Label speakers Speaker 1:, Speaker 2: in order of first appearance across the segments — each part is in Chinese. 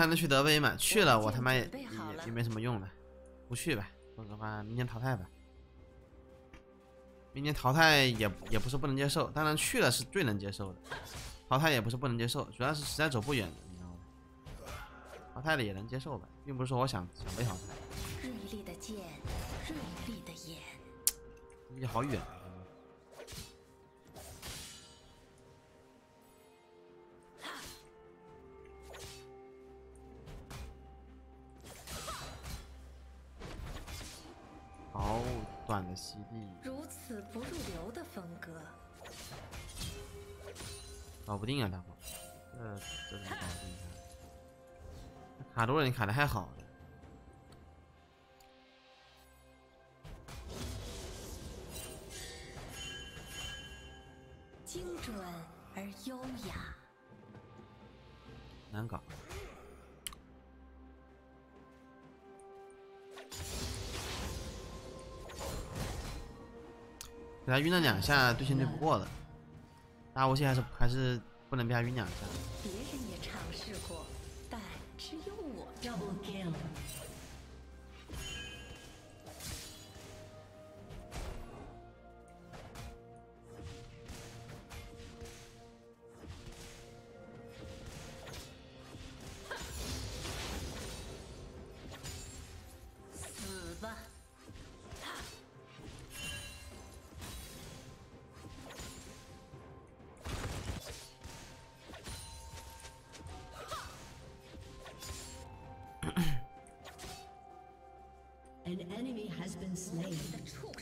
Speaker 1: 还能去德威吗？去了我他妈也也也没什么用了，不去吧。说实话，明年淘汰吧。明年淘汰也也不是不能接受，当然去了是最能接受的。淘汰也不是不能接受，主要是实在走不远了，你知道吗？淘汰了也能接受吧，并不是说我想想被淘汰。
Speaker 2: 锐利的剑，锐利的眼，
Speaker 1: 离好远。好短的吸地，
Speaker 2: 如此不入流的风格，
Speaker 1: 搞不定啊，大伙，这这怎么搞定啊？卡多人卡的还好的，
Speaker 2: 精准而优雅。
Speaker 1: 难搞。给他晕了两下，对线对不过了。大武器还是还是不能被他晕两下。
Speaker 2: 别人也尝试过，但只有我
Speaker 3: Double kill.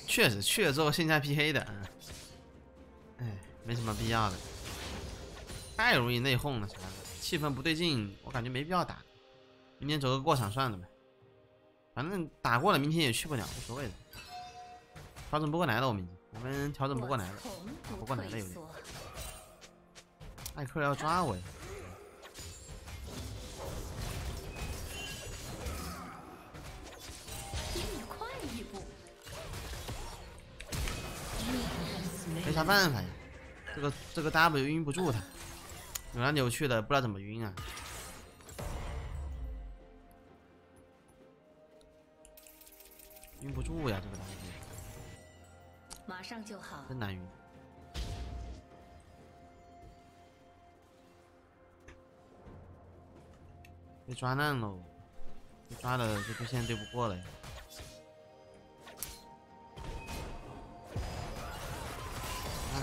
Speaker 1: 确实去了之后线下 PK 的，嗯，哎，没什么必要的，太容易内讧了，啥的，气氛不对劲，我感觉没必要打，明天走个过场算了呗，反正打过了，明天也去不了，无所谓的，调整不过来了，我们我们调整不过来了，不过来了有点。艾克要抓我呀，啥办法呀，这个这个 W 晕不住他，扭来扭去的，不知道怎么晕啊。晕不住呀，这个 W
Speaker 2: 马上就好。
Speaker 1: 真难晕。被抓烂喽！被抓了，这对线对不过了呀。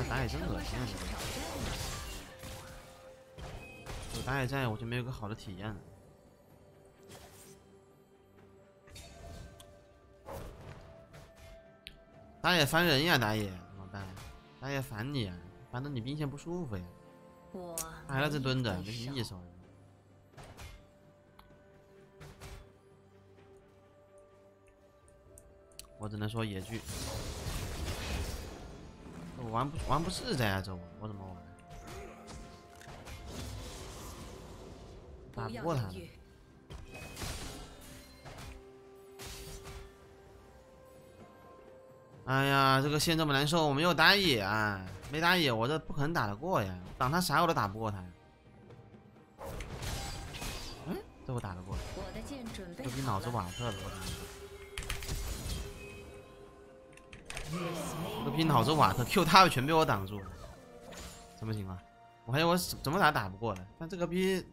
Speaker 1: 打野真恶心啊！这个有打野在，我就没有个好的体验了。打野烦人呀，打野怎么办？打野烦你呀，烦得你兵线不舒服呀。
Speaker 2: 我
Speaker 1: 还在这蹲着，没
Speaker 2: 没
Speaker 1: 什么意思。我只能说野剧，我玩不玩不自在啊！这我我怎么玩？打
Speaker 2: 不
Speaker 1: 过他哎呀，这个线这么难受，我没有打野啊，没打野，我这不可能打得过呀，挡他啥我都打不过他呀。嗯，这我打得过，
Speaker 2: 我的剑准备
Speaker 1: 这比。脑子瓦特的我打得过。这个逼脑子瓦特 Q 他全被我挡住了，什么情况？我还以为我怎么打打不过的，但这个逼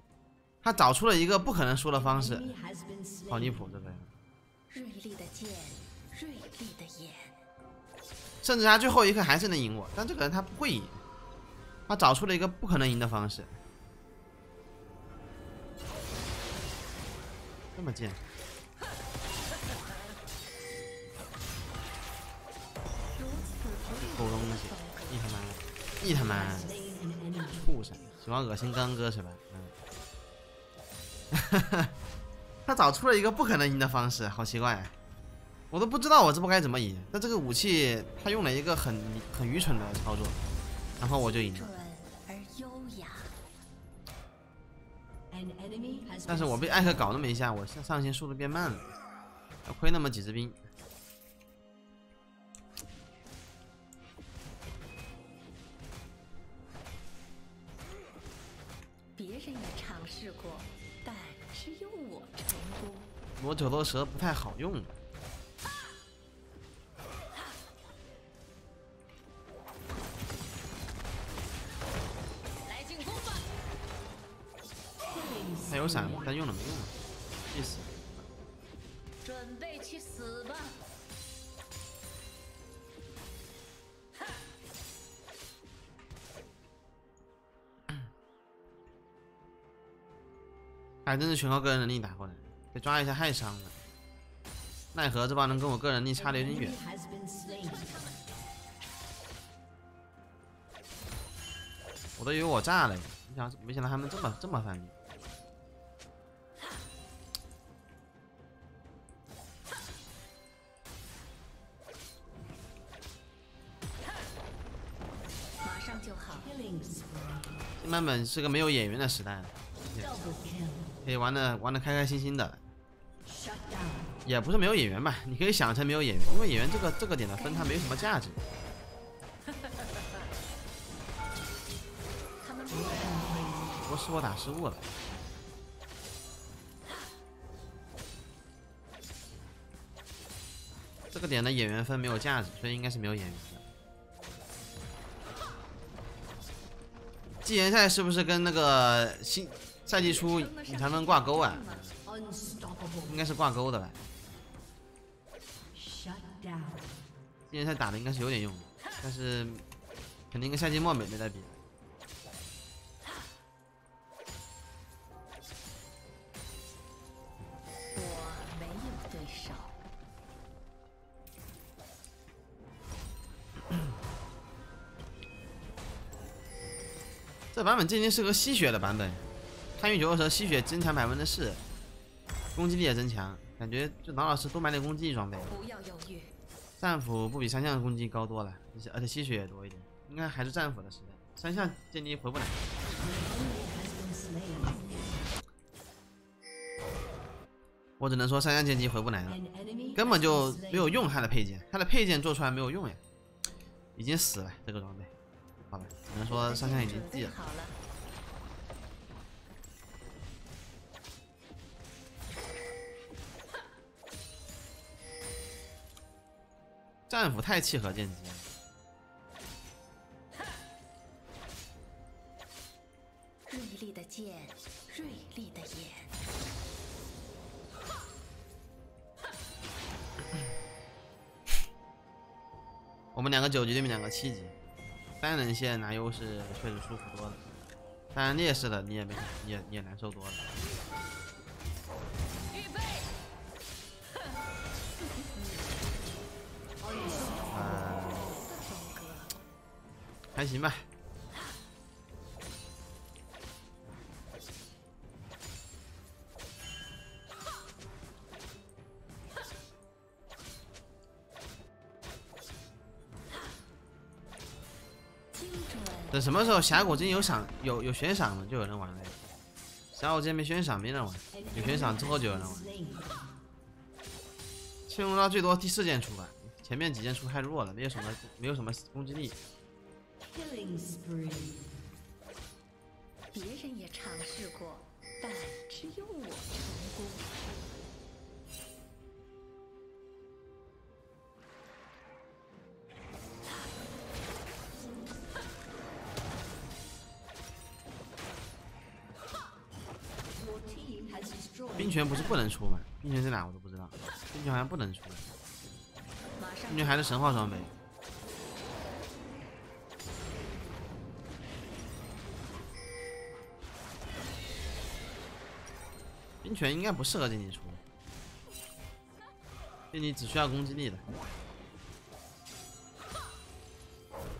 Speaker 1: 他找出了一个不可能输的方式好离谱这个人。
Speaker 2: 锐利的剑，锐利的眼，
Speaker 1: 甚至他最后一刻还是能赢我，但这个人他不会赢，他找出了一个不可能赢的方式。这么贱，
Speaker 2: 的，
Speaker 1: 一他妈.畜生，喜欢恶心刚哥是吧？嗯，他找出了一个不可能赢的方式，好奇怪、啊，我都不知道我这波该怎么赢。但这个武器他用了一个很很愚蠢的操作，然后我就赢了。但是我被艾克搞那么一下，我上上线速度变慢了，要亏那么几只兵。
Speaker 2: 试过，但只
Speaker 1: 罗九头蛇不太好用。
Speaker 2: 来进攻吧！
Speaker 1: 他有闪，但用了没用还真是全靠个人能力打过来，被抓一下太伤了。奈何这帮人跟我个人能力差的有点远。我都以为我炸了，没想没想到他们这么这么翻面。
Speaker 2: 马上就好。
Speaker 1: 新版本是个没有演员的时代.可以玩的玩的开开心心的，也不是没有演员吧？你可以想成没有演员，因为演员这个这个点的分它没有什么价值。不过是我打失误了。这个点的演员分没有价值，所以应该是没有演员的。季前赛是不是跟那个新赛季初你才能挂钩啊？应该是挂钩的吧
Speaker 3: ？Shut down.
Speaker 1: 季前赛打的应该是有点用，但是肯定跟赛季末没没得比。
Speaker 2: 我没有对手。
Speaker 1: 这版本渐渐是个吸血的版本，参与九的时候吸血增强百分之四，攻击力也增强，感觉就老老实实多买点攻击力装备。
Speaker 2: 不要犹豫，
Speaker 1: 战斧不比三项攻击高多了，而且吸血也多一点，应该还是战斧的时代。三项剑姬回不来.我只能说三项剑姬回不来了，根本就没有用它的配件，它的配件做出来没有用呀，已经死了这个装备。好吧，只能说三项已经
Speaker 2: 准
Speaker 1: 记了。战斧太契合剑姬了，
Speaker 2: 锐利的剑，锐利的眼。
Speaker 1: 我们两个九级，对面两个七级，单人线拿优势确实舒服多了。当然劣势的你也没你也你也难受多了。还行吧。等什么时候峡谷真有赏有有悬赏了，就有人玩了。峡谷之前没悬赏，没人玩。有悬赏之后就有人玩。青龙刀最多第四件出吧，前面几件出太弱了，没有什么没有什么攻击力。
Speaker 3: Killing spree.
Speaker 2: 别人也尝试过，但只有我成功。
Speaker 1: 冰泉不是不能出吗？冰泉在哪我都不知道，冰泉好像不能出，冰泉还是神话装备。冰泉应该不适合剑姬出，剑姬只需要攻击力的。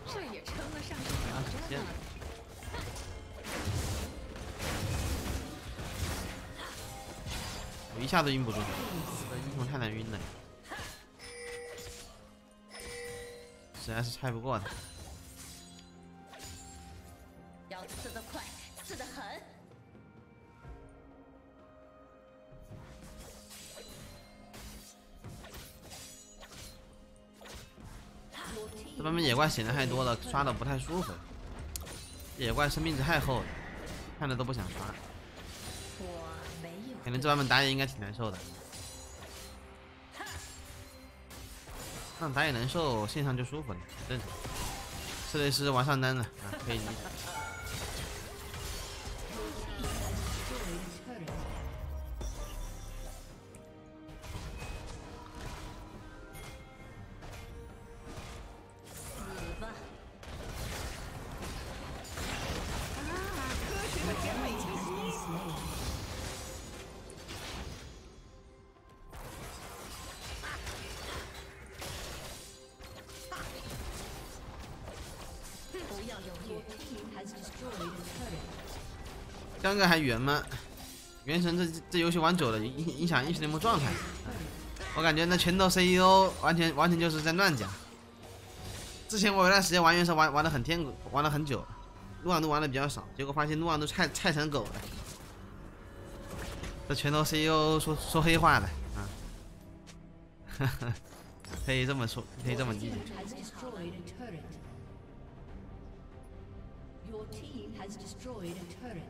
Speaker 2: 这也称得上是
Speaker 1: 啊
Speaker 2: 挑
Speaker 1: 天
Speaker 2: 战了。
Speaker 1: 我一下都晕不住，这个英雄太难晕了，实在是拆不过他。这版本野怪显得太多了，刷的不太舒服。野怪生命值太厚了，看着都不想刷。可能这版本打野应该挺难受的。让打野难受，线上就舒服了，很正常。这里是玩上单的啊，可以理解。江哥还圆吗？原神这这游戏玩久了，影影响英雄联盟状态。我感觉那拳头 CEO 完全完全就是在乱讲。之前我有段时间玩原神玩玩的很天，玩了很久，撸啊撸玩的比较少，结果发现撸啊撸菜菜成狗了。这拳头 CEO 说说黑话的啊，可以这么说，可以这么理解。
Speaker 3: Your team has destroyed a turret.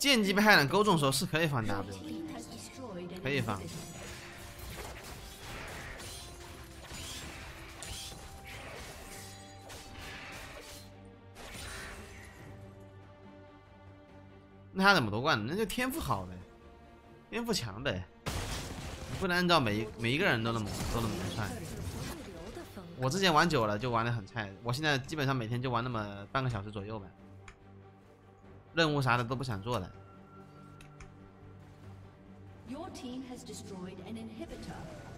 Speaker 1: 剑姬被害人勾中的时候是可以放 W。可以放那他怎么夺冠？那就天赋好呗，天赋强呗。你不能按照每一每一个人都那么都那么算。我之前玩久了就玩的很菜，我现在基本上每天就玩那么半个小时左右呗。任务啥的都不想做了。
Speaker 3: Your team has destroyed an inhibitor.